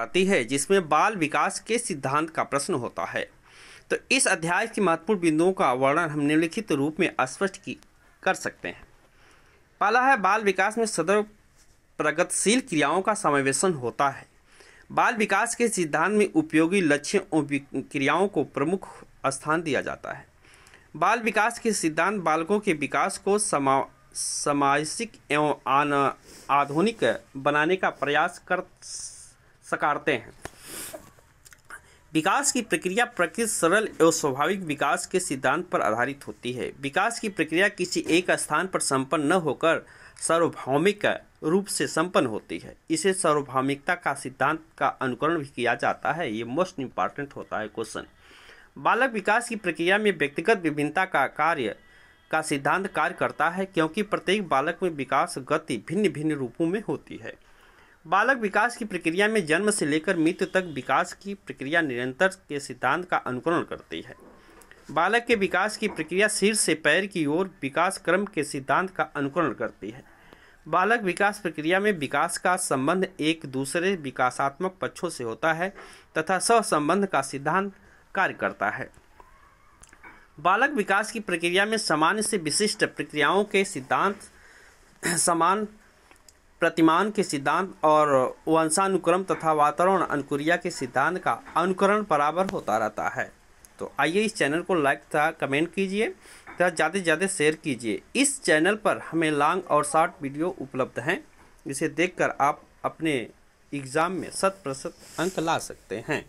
बताती है, जिसमें बाल विकास के सिद्धांत का प्रश्न होता है। तो इस अध्याय की महत्वपूर्ण बिंदुओं का वर्णन हम निम्नलिखित रूप में स्पष्ट की, कर सकते हैं। पहला है, बाल विकास में सदैव प्रगतिशील क्रियाओं का समावेशन होता है। बाल विकास के सिद्धांत में उपयोगी लक्ष्यों और क्रियाओं को प्रमुख स्थान दिया जाता है। बाल विकास के सिद्धांत बालकों के विकास को समा सामाजिक एवं आधुनिक बनाने का प्रयास कर सकारते हैं। विकास की प्रक्रिया प्रकृति सरल एवं स्वाभाविक विकास के सिद्धांत पर आधारित होती है। विकास की प्रक्रिया किसी एक स्थान पर संपन्न न होकर सार्वभौमिक रूप से संपन्न होती है। इसे सार्वभौमिकता का सिद्धांत का अनुकरण भी किया जाता है। ये मोस्ट इंपॉर्टेंट होता है क्वेश्चन बालक विकास की प्रक्रिया में व्यक्तिगत विभिन्नता का कार्य का सिद्धांत कार्य करता है, क्योंकि प्रत्येक बालक में विकास गति भिन्न भिन्न रूपों में होती है। बालक विकास की प्रक्रिया में जन्म से लेकर मृत्यु तक विकास की प्रक्रिया निरंतर के सिद्धांत का अनुकरण करती है। बालक के विकास की प्रक्रिया सिर से पैर की ओर विकास क्रम के सिद्धांत का अनुकरण करती है। बालक विकास प्रक्रिया में विकास का संबंध एक दूसरे विकासात्मक पक्षों से होता है तथा सहसंबंध का सिद्धांत कार्य करता है। बालक विकास की प्रक्रिया में सामान्य से विशिष्ट प्रक्रियाओं के सिद्धांत, समान प्रतिमान के सिद्धांत और वंशानुक्रम तथा वातावरण अनुक्रिया के सिद्धांत का अनुकरण बराबर होता रहता है। तो आइए इस चैनल को लाइक तथा कमेंट कीजिए तथा ज़्यादा से ज़्यादा शेयर कीजिए। इस चैनल पर हमें लॉन्ग और शॉर्ट वीडियो उपलब्ध हैं। इसे देखकर आप अपने एग्ज़ाम में शत प्रतिशत अंक ला सकते हैं।